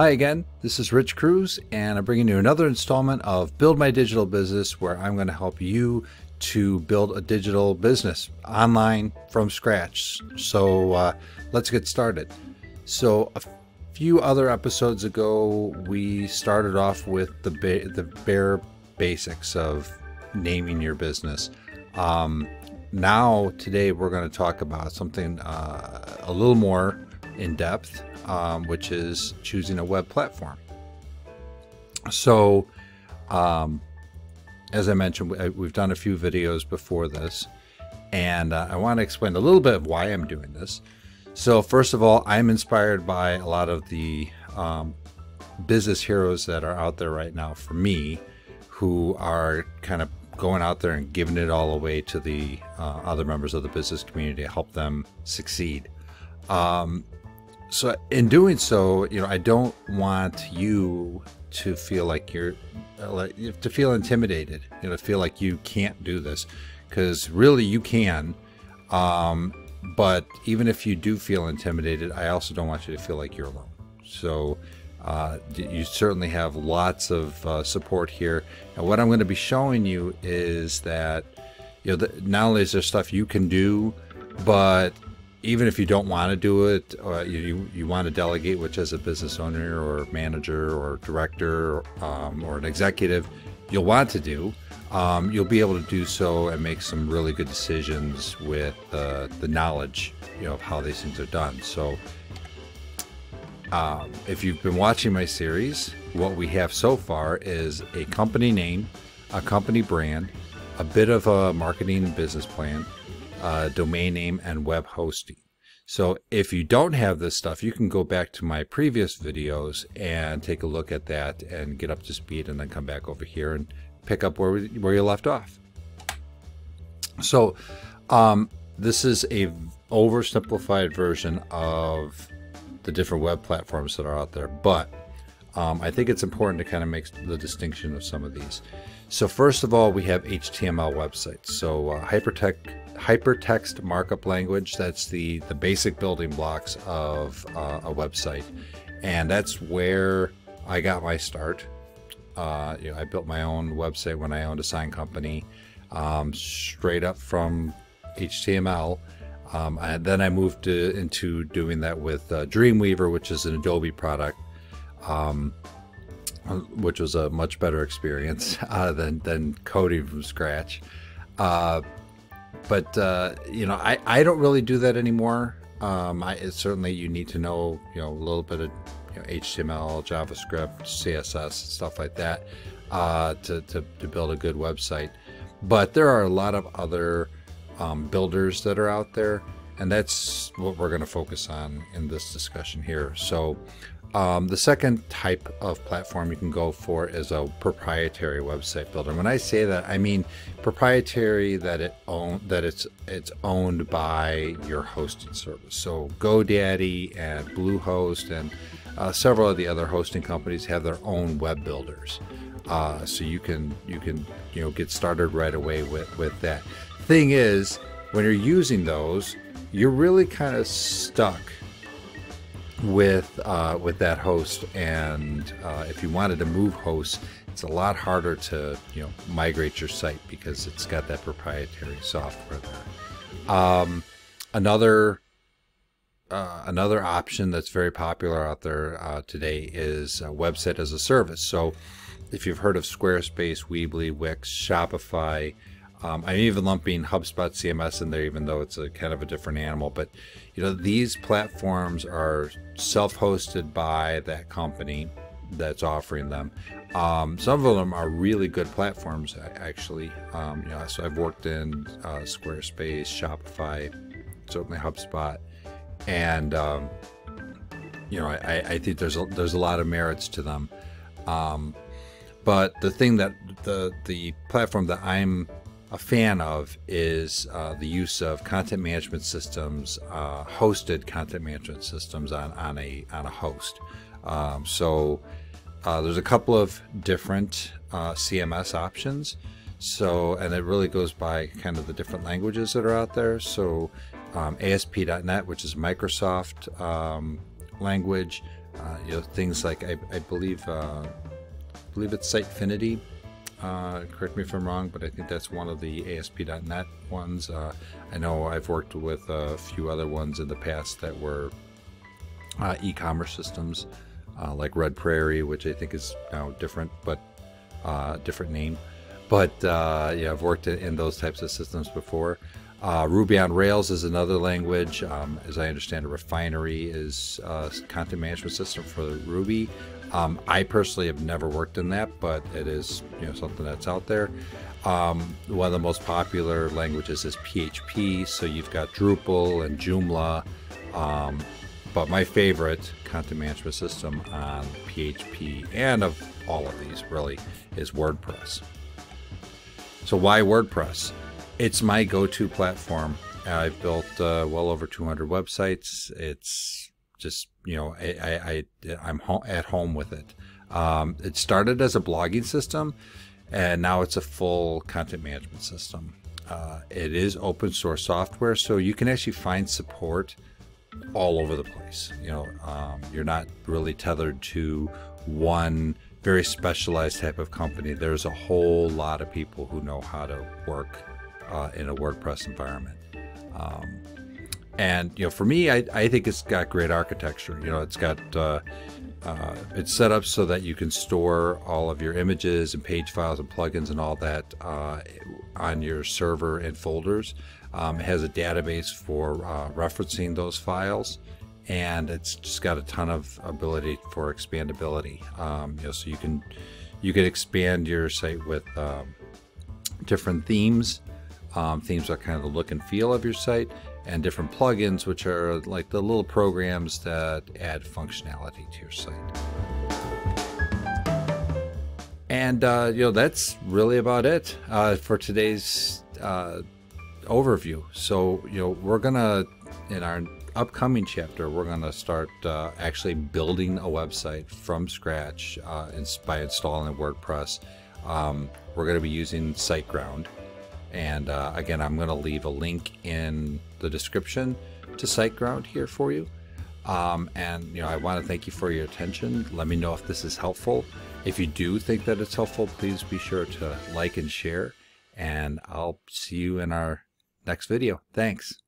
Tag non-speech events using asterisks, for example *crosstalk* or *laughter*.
Hi again, this is Rich Cruz, and I'm bringing you another installment of Build My Digital Business, where I'm going to help you to build a digital business online from scratch. So uh, let's get started. So a few other episodes ago, we started off with the ba- the bare basics of naming your business. Um, now, today, we're going to talk about something uh, a little more in depth, um, which is choosing a web platform. So, um, as I mentioned, we've done a few videos before this, and uh, I want to explain a little bit of why I'm doing this. So, first of all, I'm inspired by a lot of the um, business heroes that are out there right now for me who are kind of going out there and giving it all away to the uh, other members of the business community to help them succeed. Um, so in doing so, you know, I don't want you to feel like you're uh, like to feel intimidated, you know, feel like you can't do this because really you can. Um, but even if you do feel intimidated, I also don't want you to feel like you're alone. So uh, you certainly have lots of uh, support here. And what I'm going to be showing you is that you know the, not only is there stuff you can do, but even if you don't want to do it, or you, you want to delegate, which as a business owner or manager or director um, or an executive, you'll want to do, um, you'll be able to do so and make some really good decisions with uh, the knowledge, you know, of how these things are done. So, um, if you've been watching my series, what we have so far is a company name, a company brand, a bit of a marketing and business plan, uh, domain name, and web hosting. So if you don't have this stuff, you can go back to my previous videos and take a look at that and get up to speed and then come back over here and pick up where, where you left off. So um, this is a oversimplified version of the different web platforms that are out there, but um, I think it's important to kind of make the distinction of some of these. So first of all, we have HTML websites. So uh, hypertext hypertext markup language. That's the, the basic building blocks of uh, a website. And that's where I got my start. Uh, you know, I built my own website when I owned a sign company, um, straight up from HTML. Um, and then I moved to, into doing that with uh, Dreamweaver, which is an Adobe product, um, which was a much better experience *laughs* uh, than, than coding from scratch. Uh, but uh, you know, I, I don't really do that anymore. Um, I certainly you need to know you know a little bit of you know, HTML, JavaScript, CSS, stuff like that uh, to, to to build a good website. But there are a lot of other um, builders that are out there, and that's what we're going to focus on in this discussion here. So um, the second type of platform you can go for is a proprietary website builder. When I say that, I mean proprietary that it own that it's it's owned by your hosting service. So GoDaddy and Bluehost and uh, several of the other hosting companies have their own web builders. Uh, so you can you can you know get started right away with with that. Thing is, when you're using those, you're really kind of stuck with uh, with that host, and uh, if you wanted to move hosts, it's a lot harder to you know migrate your site because it's got that proprietary software there. Um, another uh, another option that's very popular out there uh, today is website as a service. So, if you've heard of Squarespace, Weebly, Wix, Shopify, um, I'm even lumping HubSpot CMS in there, even though it's a kind of a different animal. But you know, these platforms are self-hosted by that company that's offering them. Um, some of them are really good platforms, actually. Um, you know, so I've worked in uh, Squarespace, Shopify, certainly HubSpot, and um, you know, I, I, think there's a, there's a lot of merits to them. Um, but the thing that the the platform that I'm a fan of is uh, the use of content management systems, uh, hosted content management systems on, on a on a host. Um, so uh, there's a couple of different uh, CMS options. So and it really goes by kind of the different languages that are out there. So um, ASP.NET, which is Microsoft um, language, Uh, you know, things like I, I believe uh, I believe it's Sitefinity. Uh, correct me if I'm wrong, but I think that's one of the ASP.NET ones. Uh, I know I've worked with a few other ones in the past that were uh, e-commerce systems, uh, like Red Prairie, which I think is now different, but uh, different name. But uh, yeah, I've worked in those types of systems before. Ruby on Rails is another language. Um, as I understand it, Refinery is a content management system for Ruby. Um, I personally have never worked in that, but it is you know something that's out there. Um, one of the most popular languages is PHP, so you've got Drupal and Joomla. Um, but my favorite content management system on PHP and of all of these really is WordPress. So why WordPress? It's my go-to platform. I've built uh, well over 200 websites. It's just you know I, I, I am ho- at home with it. Um, it started as a blogging system, and now it's a full content management system. Uh, it is open source software, so you can actually find support all over the place. You know, um, you're not really tethered to one very specialized type of company. There's a whole lot of people who know how to work uh, in a WordPress environment. Um, and you know, for me, I, I think it's got great architecture. You know, it's got uh, uh, it's set up so that you can store all of your images and page files and plugins and all that uh, on your server and folders. Um, it has a database for uh, referencing those files, and it's just got a ton of ability for expandability. Um, you know, so you can you can expand your site with um, different themes. Um, themes are kind of the look and feel of your site, and different plugins, which are like the little programs that add functionality to your site. And uh, you know that's really about it uh, for today's uh, overview. So, you know, we're to, in our upcoming chapter, we're going to start uh, actually building a website from scratch uh, by installing WordPress. Um, we're going to be using SiteGround. And uh, again, I'm going to leave a link in the description to SiteGround here for you. Um, and you know, I want to thank you for your attention. Let me know if this is helpful. If you do think that it's helpful, please be sure to like and share. And I'll see you in our next video. Thanks.